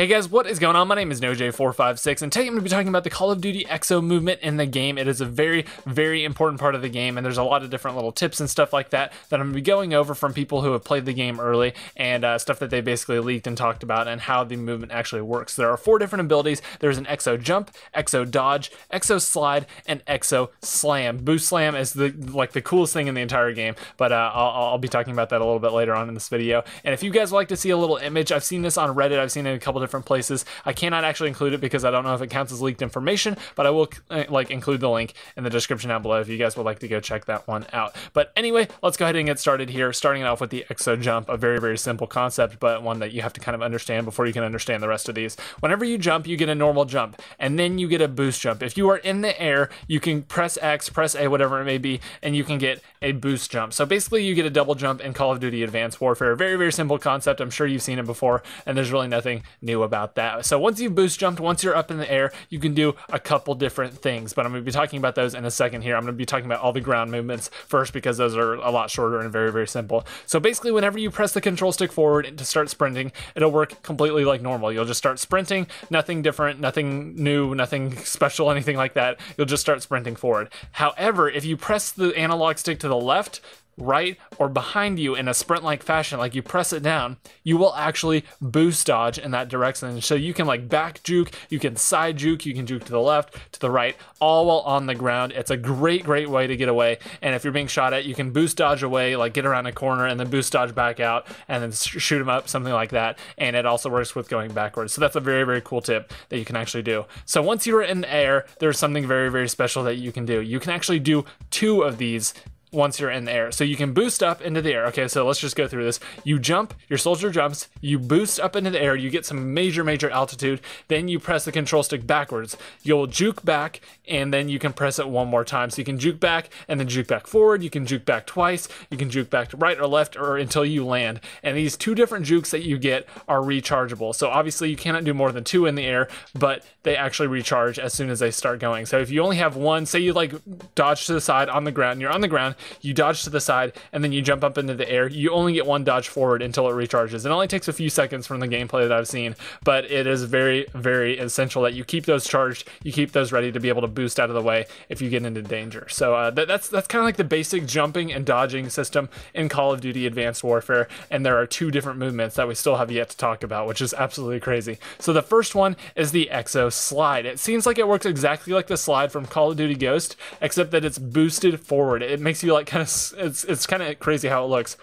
Hey guys, what is going on? My name is NoahJ456, and today I'm going to be talking about the Call of Duty EXO movement in the game. It is a very, very important part of the game, and there's a lot of different little tips and stuff like that that I'm going to be going over from people who have played the game early and uh, stuff that they basically leaked and talked about and how the movement actually works. There are four different abilities. There's an EXO jump, EXO dodge, EXO slide, and EXO slam. Boost slam is the like the coolest thing in the entire game, but uh, I'll, I'll be talking about that a little bit later on in this video. And if you guys would like to see a little image, I've seen this on Reddit. I've seen it a couple different different places. I cannot actually include it because I don't know if it counts as leaked information, but I will uh, like include the link in the description down below if you guys would like to go check that one out. But anyway, let's go ahead and get started here, starting it off with the exo jump, a very, very simple concept, but one that you have to kind of understand before you can understand the rest of these. Whenever you jump, you get a normal jump, and then you get a boost jump. If you are in the air, you can press X, press A, whatever it may be, and you can get a boost jump. So basically, you get a double jump in Call of Duty Advanced Warfare. Very, very simple concept. I'm sure you've seen it before, and there's really nothing new about that. So once you've boost jumped, once you're up in the air, you can do a couple different things. But I'm going to be talking about those in a second here. I'm going to be talking about all the ground movements first because those are a lot shorter and very, very simple. So basically, whenever you press the control stick forward to start sprinting, it'll work completely like normal. You'll just start sprinting, nothing different, nothing new, nothing special, anything like that. You'll just start sprinting forward. However, if you press the analog stick to the left, right, or behind you in a sprint like fashion, like you press it down, you will actually boost dodge in that direction. So you can like back juke, you can side juke, you can juke to the left, to the right, all while on the ground. It's a great, great way to get away. And if you're being shot at, you can boost dodge away, like get around a corner and then boost dodge back out and then shoot them up, something like that. And it also works with going backwards. So that's a very, very cool tip that you can actually do. So once you're in air, there's something very, very special that you can do. You can actually do two of these once you're in the air. So you can boost up into the air. Okay, so let's just go through this. You jump, your soldier jumps, you boost up into the air, you get some major, major altitude, then you press the control stick backwards. You'll juke back, and then you can press it one more time. So you can juke back and then juke back forward, you can juke back twice, you can juke back to right or left or until you land. And these two different jukes that you get are rechargeable. So obviously you cannot do more than two in the air, but they actually recharge as soon as they start going. So if you only have one, say you like dodge to the side on the ground, and you're on the ground, you dodge to the side, and then you jump up into the air. You only get one dodge forward until it recharges. It only takes a few seconds from the gameplay that I've seen, but it is very, very essential that you keep those charged, you keep those ready to be able to boost out of the way if you get into danger. So uh, that, that's that's kind of like the basic jumping and dodging system in Call of Duty Advanced Warfare, and there are two different movements that we still have yet to talk about, which is absolutely crazy. So the first one is the Exo slide. It seems like it works exactly like the slide from Call of Duty Ghost, except that it's boosted forward. It makes you like kind of it's it's kind of crazy how it looks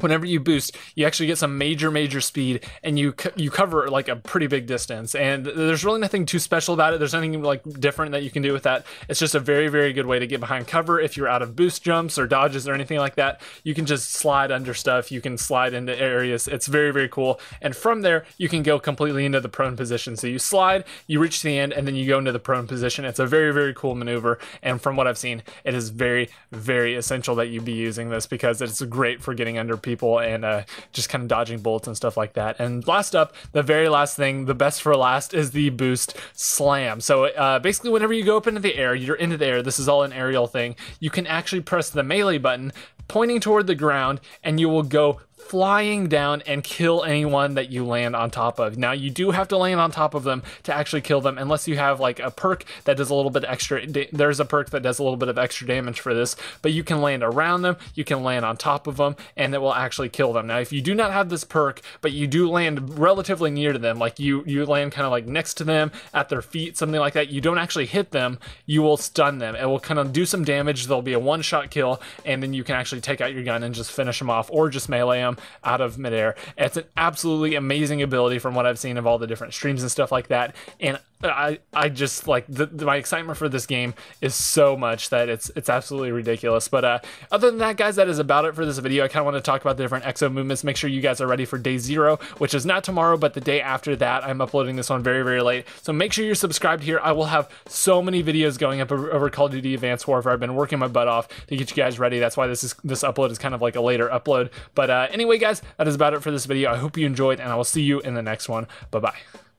whenever you boost, you actually get some major, major speed, and you you cover like a pretty big distance. And there's really nothing too special about it. There's nothing like different that you can do with that. It's just a very, very good way to get behind cover if you're out of boost jumps or dodges or anything like that. You can just slide under stuff. You can slide into areas. It's very, very cool. And from there, you can go completely into the prone position. So you slide, you reach the end, and then you go into the prone position. It's a very, very cool maneuver. And from what I've seen, it is very, very essential that you be using this because it's great for getting under people and uh, just kind of dodging bolts and stuff like that. And last up, the very last thing, the best for last, is the boost slam. So uh, basically, whenever you go up into the air, you're into the air. This is all an aerial thing. You can actually press the melee button pointing toward the ground and you will go flying down and kill anyone that you land on top of. Now, you do have to land on top of them to actually kill them, unless you have like a perk that does a little bit extra. There's a perk that does a little bit of extra damage for this, but you can land around them, you can land on top of them, and it will actually kill them. Now, if you do not have this perk, but you do land relatively near to them, like you you land kind of like next to them at their feet, something like that, you don't actually hit them, you will stun them. It will kind of do some damage. There'll be a one-shot kill, and then you can actually take out your gun and just finish them off, or just melee them out of midair. It's an absolutely amazing ability from what I've seen of all the different streams and stuff like that. And I I just like the, my excitement for this game is so much that it's it's absolutely ridiculous. But uh, other than that, guys, that is about it for this video. I kind of want to talk about the different exo movements. Make sure you guys are ready for day zero, which is not tomorrow, but the day after that. I'm uploading this one very very late, so make sure you're subscribed here. I will have so many videos going up over, over Call of Duty Advanced Warfare. I've been working my butt off to get you guys ready. That's why this is this upload is kind of like a later upload. But uh, anyway, guys, that is about it for this video. I hope you enjoyed, and I will see you in the next one. Bye bye.